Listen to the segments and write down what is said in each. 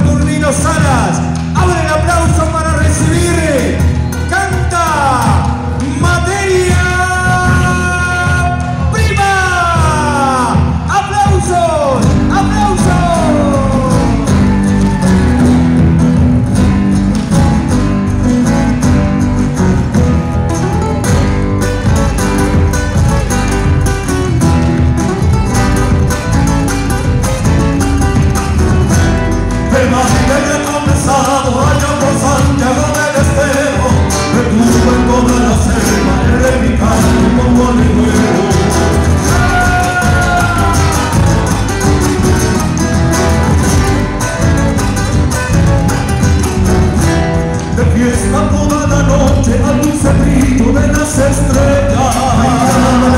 Saturnino Salas. Brillo de las estrellas. Bailaba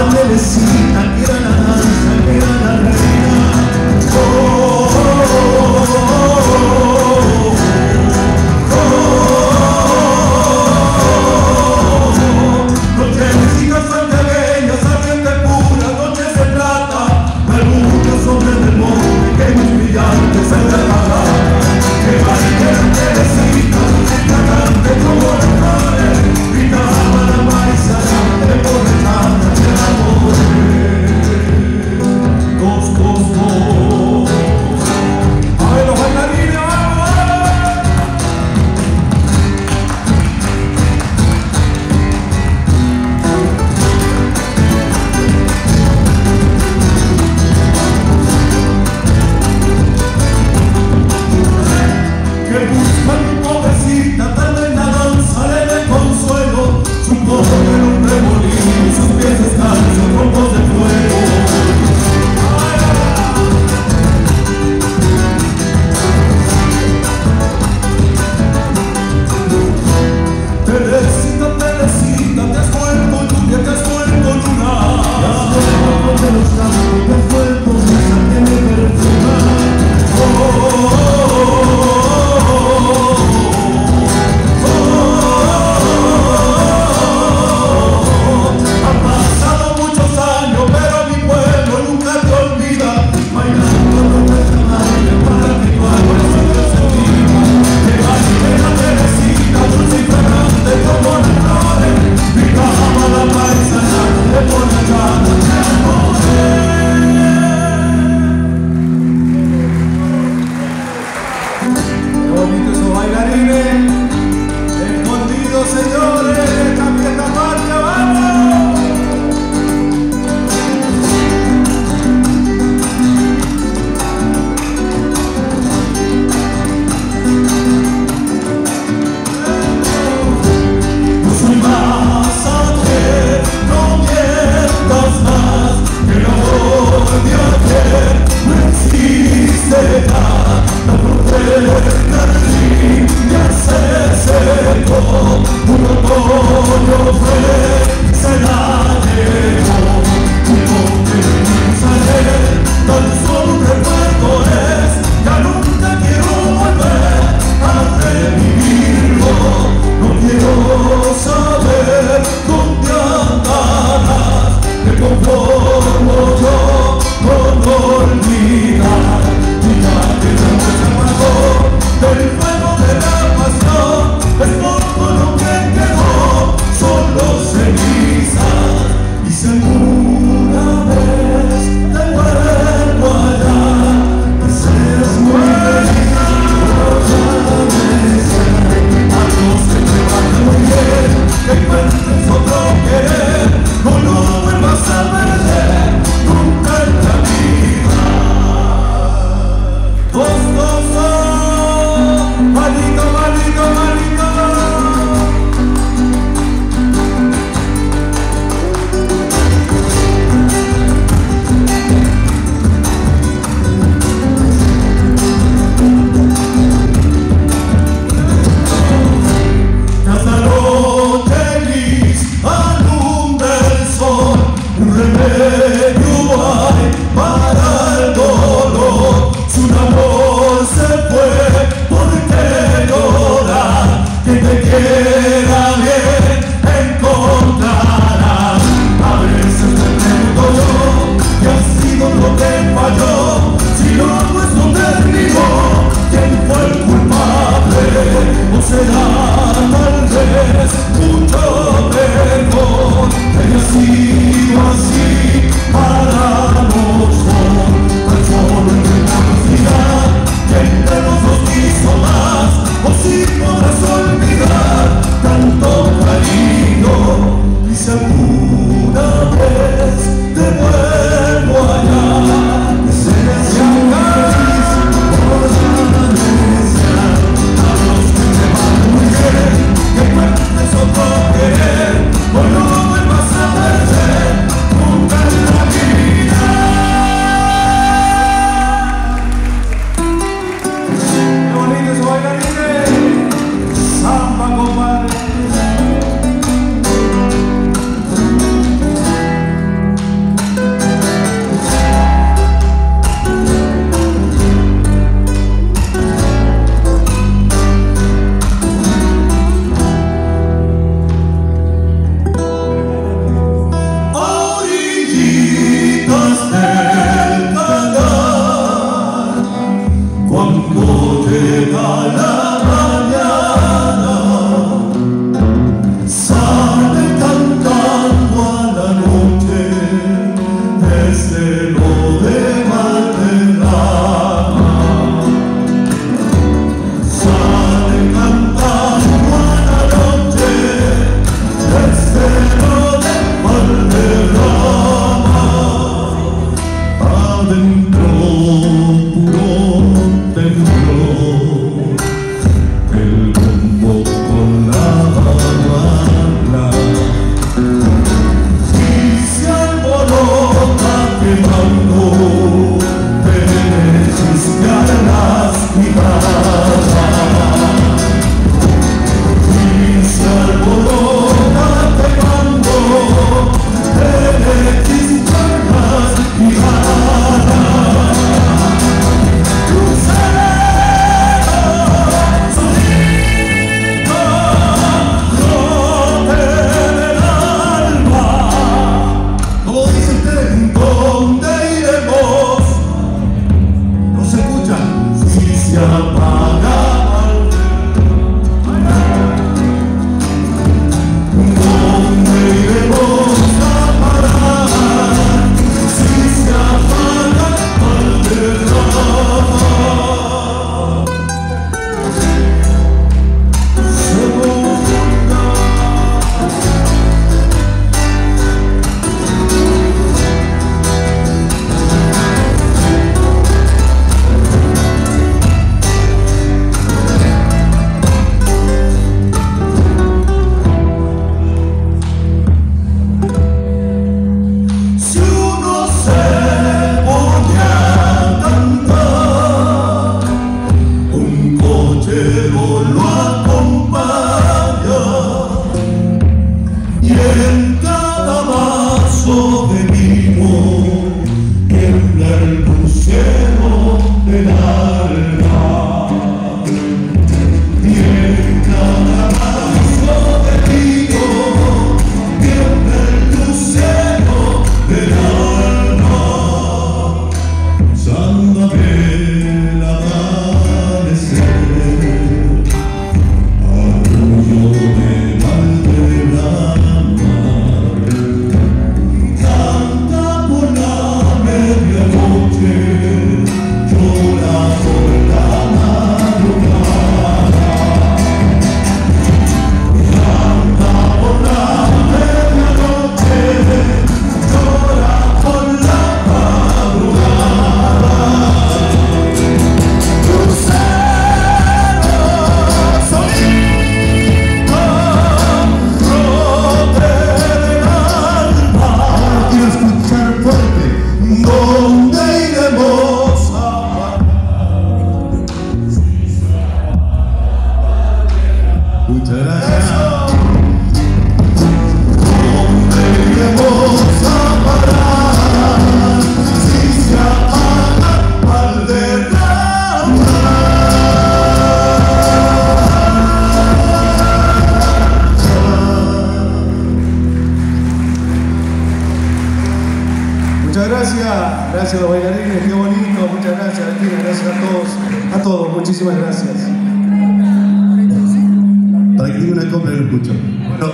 Para que diga una copla no escucho. Bueno,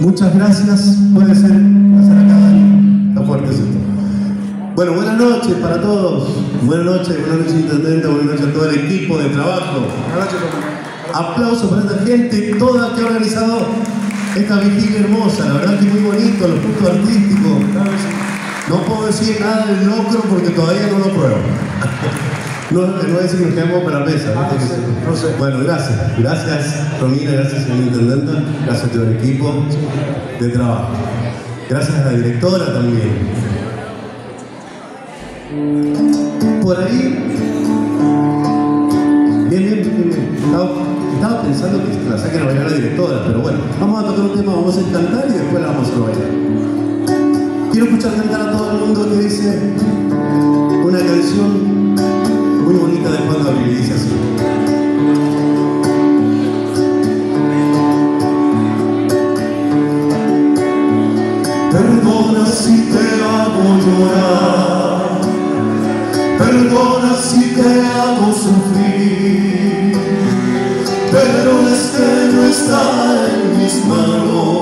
muchas gracias. Puede ser pasar acá, Dani. Está fuerte esto. Bueno, buenas noches para todos. Buenas noches, buenas noches intendente, buenas noches a todo el equipo de trabajo. Buenas noches. Aplausos para esta gente, toda que ha organizado esta vigilia hermosa. La verdad que muy bonito, los puntos artísticos. No puedo decir nada del locro porque todavía no lo pruebo. No, no voy a decir que nos quedamos para la mesa. ¿viste? Ah, no sé, no sé. Bueno, gracias. Gracias, Romina, gracias, señor Intendente. Gracias a todo el equipo de trabajo. Gracias a la directora también. Por ahí. Bien, bien, bien, bien. Estaba, estaba pensando que la saquen a bailar la directora, pero bueno, vamos a tocar un tema, vamos a cantar y después la vamos a bailar. Quiero escuchar cantar a todo el mundo que dice una canción muy bonita de Juan Gabriel y así. Perdona si te hago llorar, perdona si te hago sufrir, pero es que no está en mis manos.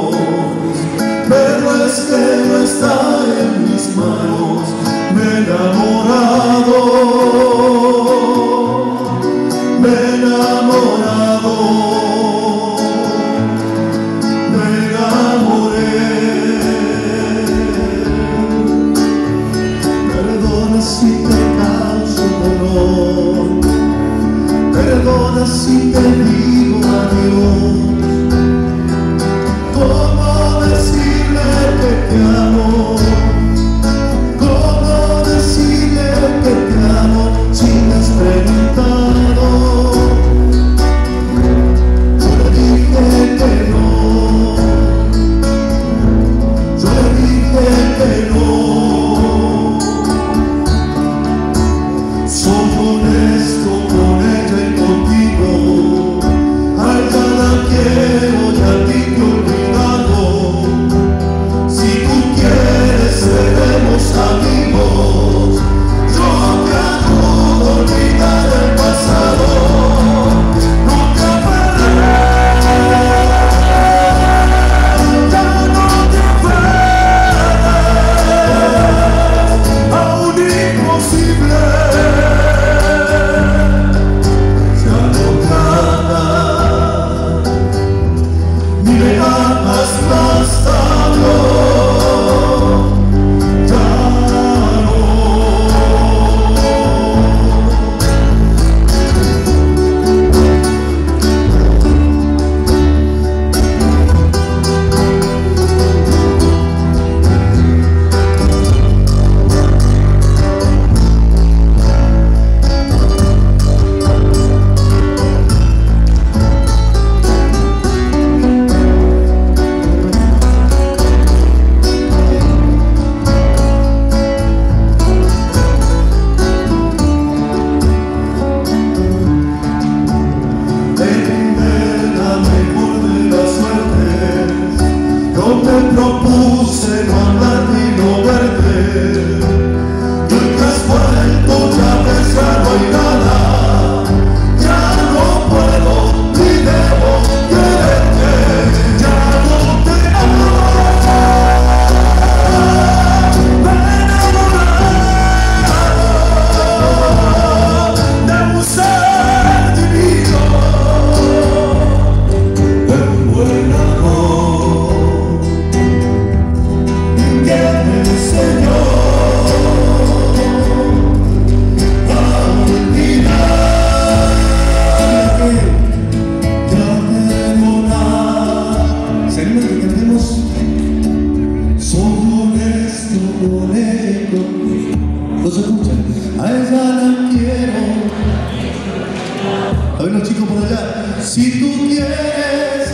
Si tú quieres.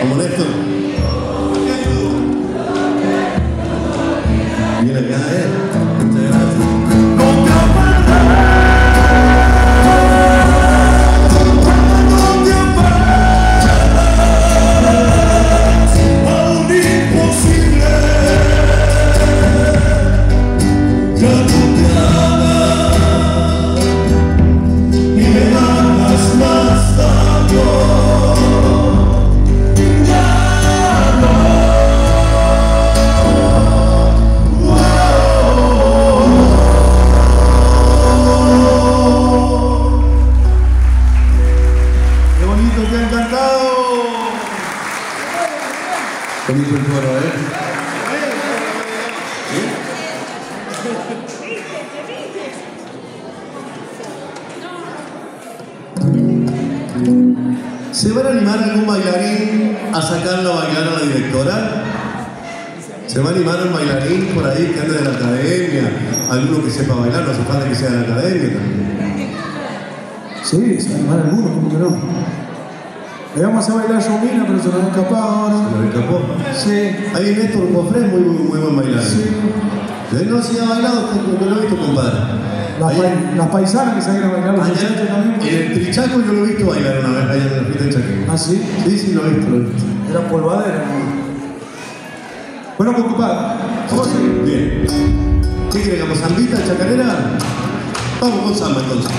Vamos. Bailarín por ahí que ande de la academia? ¿Alguno que sepa bailar? No hace falta que sea de la academia también. Sí, se animar algunos, ¿cómo que no? Le vamos a bailar Romina, pero se nos ha escapado ahora. ¿Se me escapó? Sí, Ahí Néstor Cofré es muy, muy, muy buen bailarín. sí. Él no se ha bailado, no lo he visto, compadre. Las, Ahí- pai- las paisanas que salen a bailar los muchachos también. en el Trichaco yo lo he visto bailar una vez allá en la fiesta de Chaqueño. Ah, sí. Sí, sí, lo he visto, lo he visto. Era polvadera. ¿no? Bueno, pues, compadre. ¿Vamos? Bien. ¿Qué queremos? ¿Sandita, chacarera? Vamos con samba entonces.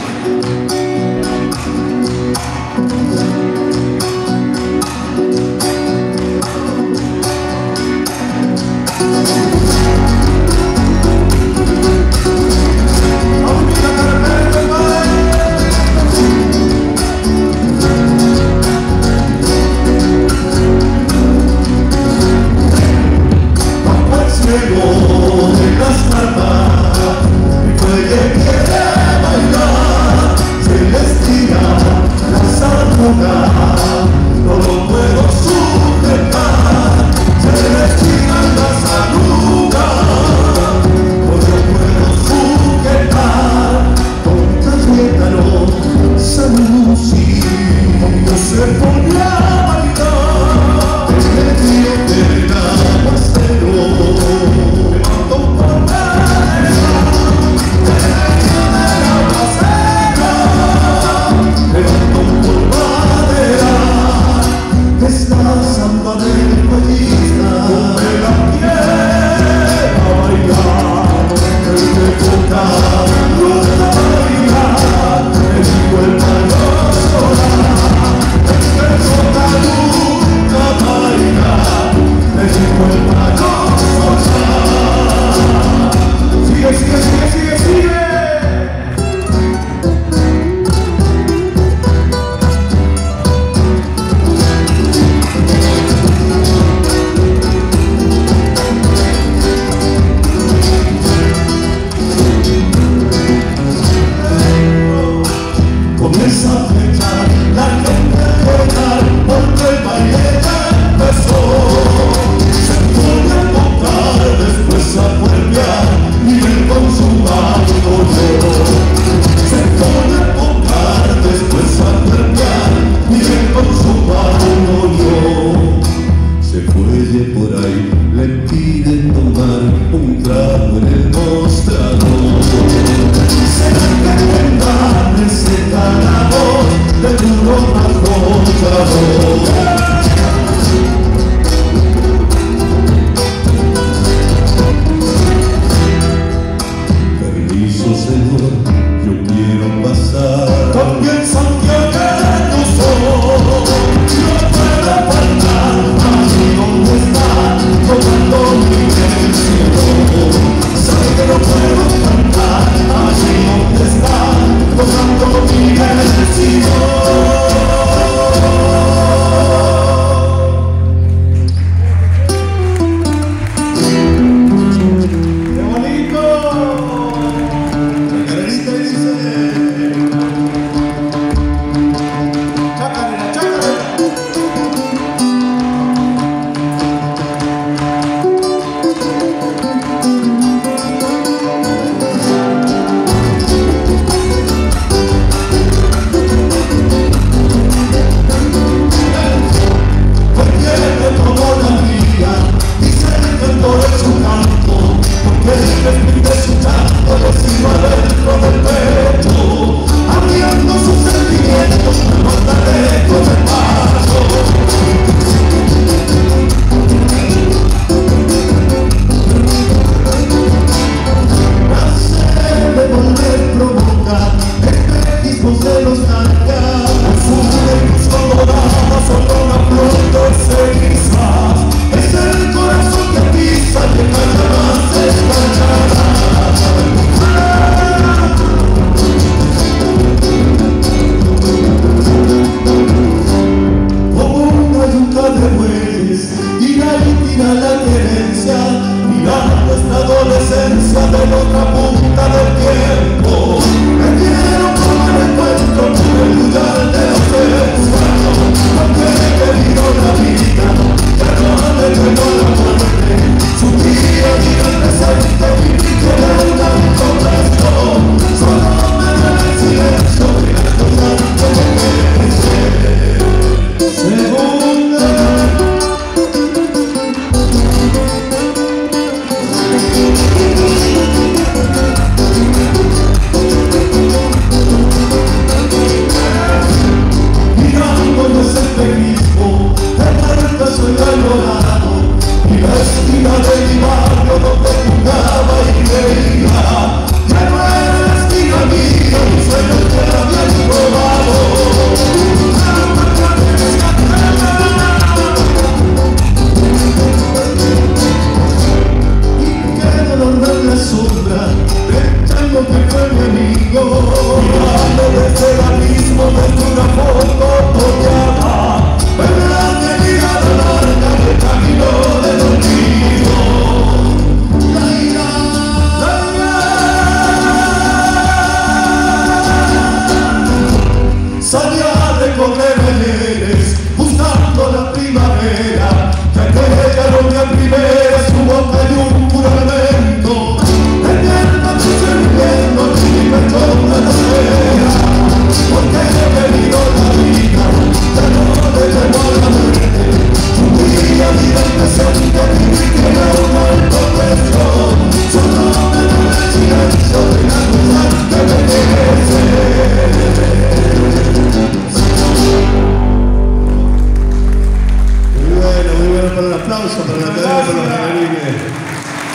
aplauso para la Academia por los Jardines.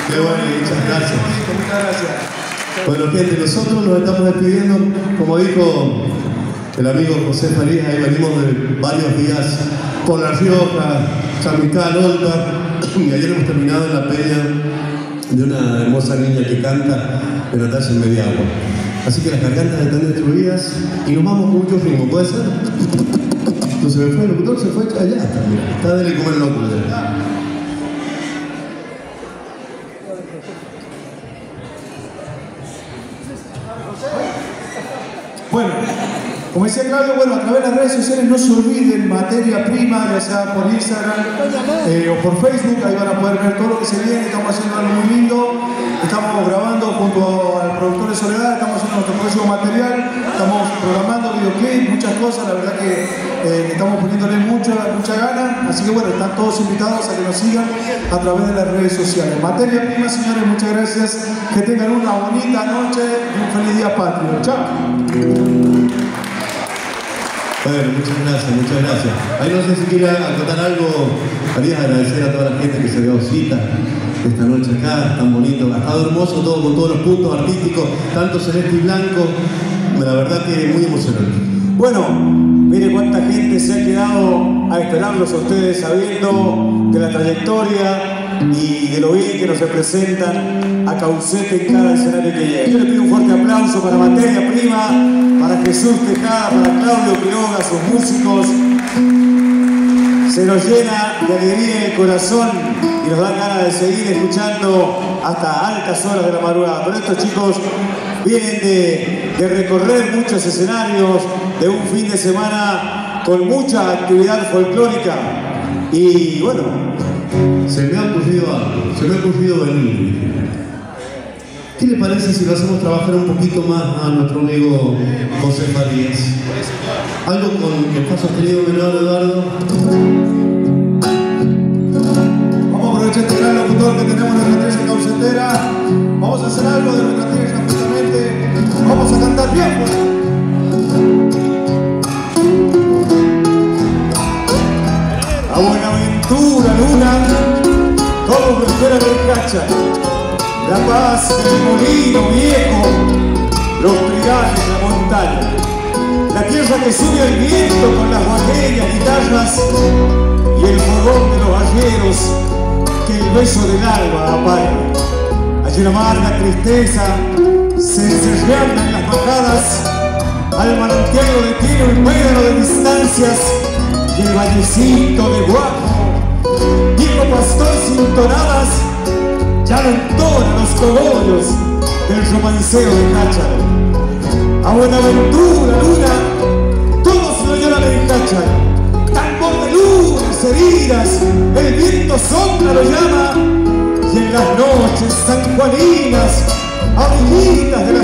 Qué bueno, muchas gracias. Bueno, gente, nosotros nos estamos despidiendo, como dijo el amigo José Farías, ahí venimos de varios días por La Rioja, Chamical, Olta, y ayer hemos terminado la peña de una hermosa niña que canta de Natalia en Mediagua. Así que las gargantas están destruidas y nos vamos con mucho ritmo, ¿puede ser? Entonces me fue el locutor, se fue allá. Está dele comer loco. Como decía Claudio, bueno, a través de las redes sociales no se olviden materia prima, ya sea por Instagram eh, o por Facebook, ahí van a poder ver todo lo que se viene, estamos haciendo algo muy lindo, estamos grabando junto al productor de Soledad, estamos haciendo nuestro próximo material, estamos programando videoclips, muchas cosas, la verdad que eh, estamos poniéndole mucha, mucha gana, así que bueno, están todos invitados a que nos sigan a través de las redes sociales. Materia prima, señores, muchas gracias, que tengan una bonita noche y un feliz día patrio. Chao. Bueno, muchas gracias, muchas gracias. Ahí no sé si quiere acotar algo, quería agradecer a toda la gente que se dio cita esta noche acá, tan bonito. Ha hermoso todo con todos los puntos artísticos, tanto celeste y blanco. La verdad que muy emocionante. Bueno, mire cuánta gente se ha quedado a esperarlos a ustedes sabiendo de la trayectoria y de lo bien que nos representan a Caucete en cada escenario que llega. Yo le pido un fuerte aplauso para Materia Prima, para Jesús Tejada, para Claudio Quiroga, sus músicos. Se nos llena de alegría el corazón y nos da ganas de seguir escuchando hasta altas horas de la madrugada. Pero estos chicos vienen de, de recorrer muchos escenarios, de un fin de semana con mucha actividad folclórica. Y bueno, Se me ha ocurrido algo, se me ha ocurrido venir. ¿Qué le parece si lo hacemos trabajar un poquito más a nuestro amigo José Farías? Algo con el paso sostenido menor Eduardo. Vamos a aprovechar este gran locutor que tenemos en nuestra estrella caucetera. Vamos a hacer algo de nuestra estrella justamente. Vamos a cantar bien. pues. Buenaventura, Luna, lo esperan en Cacha. La paz del molino viejo, los trigales de la montaña. La tierra que sube al viento con las guajeñas guitarras y el fogón de los balleros que el beso del alba apaga. Hay una amarga tristeza, se encerrando en las bajadas, al manantial lo detiene un médano de distancias y el vallecito de guapo, pastor sin tonadas, ya no entona los cogollos del romanceo de Cácharo. A Buenaventura, Luna, todos lo lloran en Cácharo. Tambor de lunas heridas, el viento sopla lo llama, y en las noches sanjuaninas, orillitas de las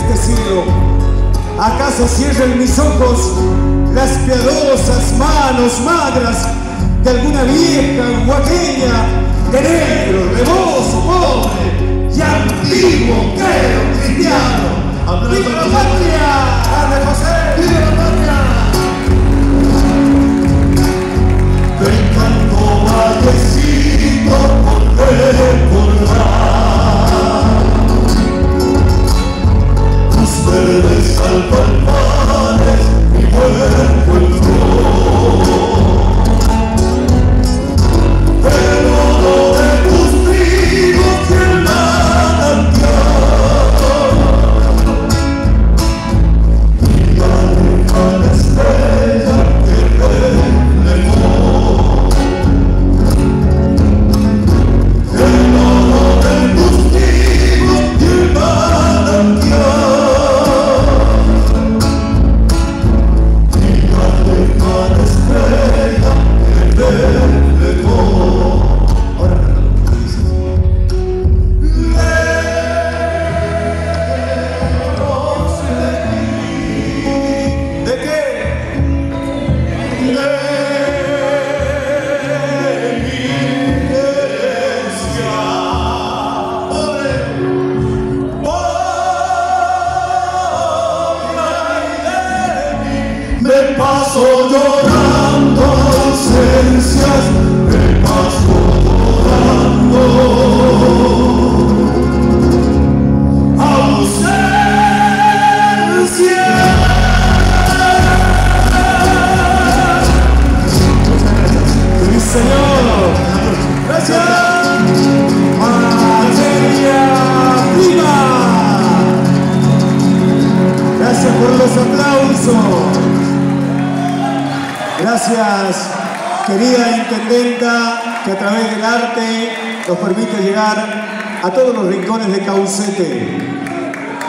este cielo. ¿Acaso cierren mis ojos las piadosas manos magras de alguna vieja guaqueña de negro, rebozo, pobre y antiguo creo cristiano? ¡Viva la patria! ¡Grande José! ¡Viva la patria! Del canto vallecito por recordar Ser el mi buen cultor.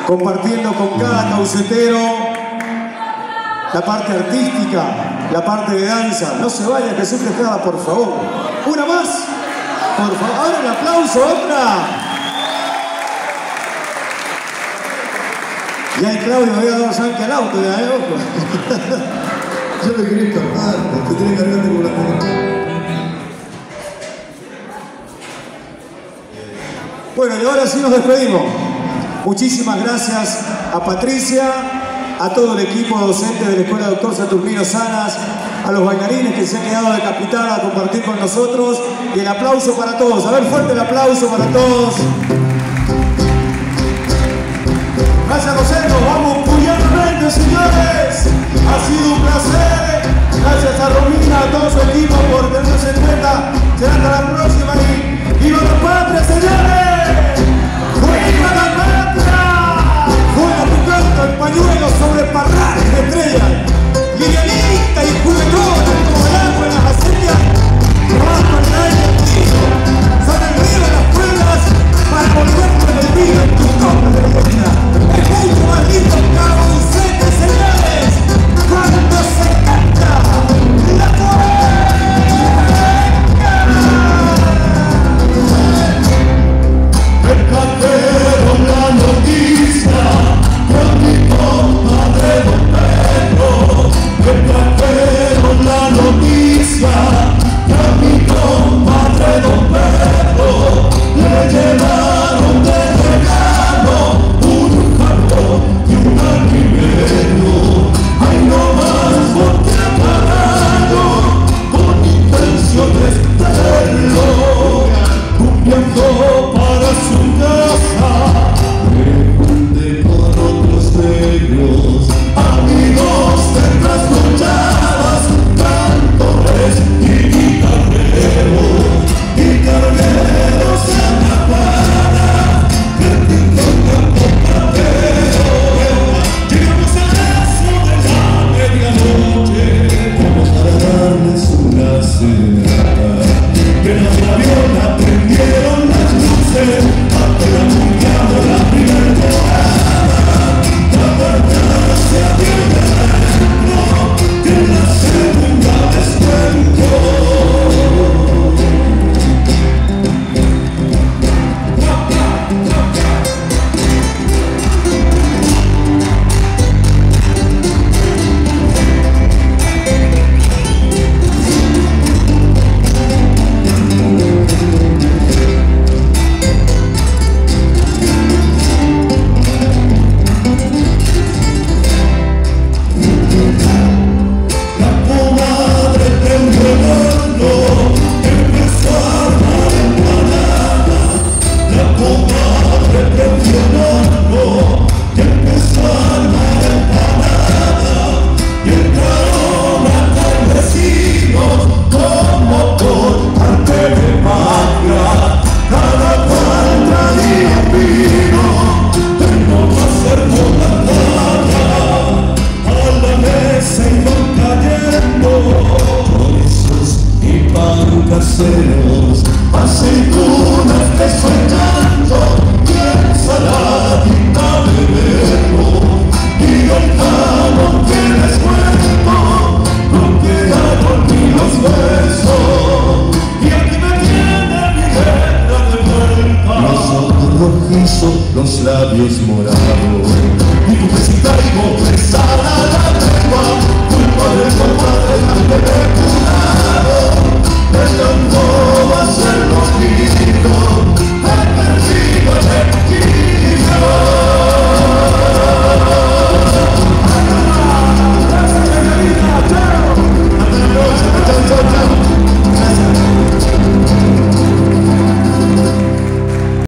Compartiendo con cada caucetero la parte artística, la parte de danza. No se vaya Jesús Tejada, por favor. Una más. Por favor. Ahora el aplauso, otra. Ya el Claudio había dado saque al auto, ya, eh, ojo. Yo me quería escapar, te tiene que cargarte con la tele. Bueno, y ahora sí nos despedimos. Muchísimas gracias a Patricia, a todo el equipo docente de la Escuela Doctor Saturnino Sanas, a los bailarines que se han quedado de a compartir con nosotros y el aplauso para todos. A ver, fuerte el aplauso para todos. Gracias. Nos vamos puñalmente, señores. Ha sido un placer. Gracias a Romina, a todo su equipo por tenernos en cuenta. Será hasta la próxima y ¡Viva la patria, señores! ¡Viva la patria! Juega tu canto el pañuelo sobre parrajes de estrellas. Livianita y juguetona